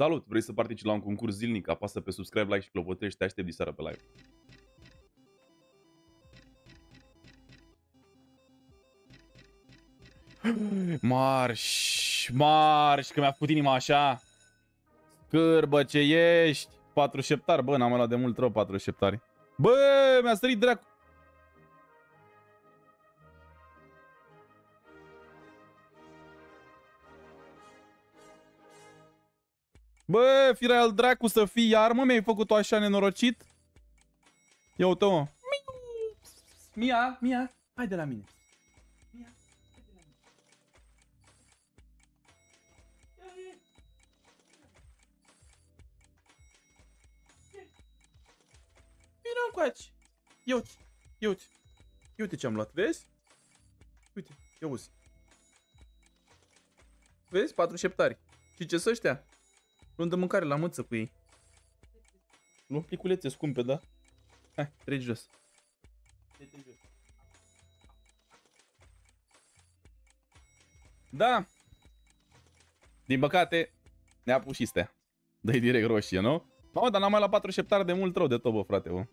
Salut! Vrei să participi la un concurs zilnic? Apasă pe subscribe, like și clopoțel și te aștept diseară pe live. Marș, marș, că mi-a făcut inima așa. Scârbă ce ești. Patru șeptari, bă, n-am luat de mult rău patru șeptari. Bă, mi-a sărit dracu. Bă, firea al dracu să fii iar, mă, mi-ai făcut-o așa nenorocit? Ia uite, mă. Mia, Mia, hai de la mine. Mia, hai de la mine. Vino încoace. Ia uite, ia uite. Ia uite ce-am luat, vezi? Uite, ia uzi. Vezi? Patru șeptari. Și ce să ăștia? Luăm de mâncare la mâță cu ei. Luăm pliculețe scumpe, da? Hai, treci jos. Da. Din păcate, ne-a pus și stea. Dă-i direct roșie, nu? Mamă, dar n-am mai la patru șeptari de mult rău de tot, bă, frate, bă.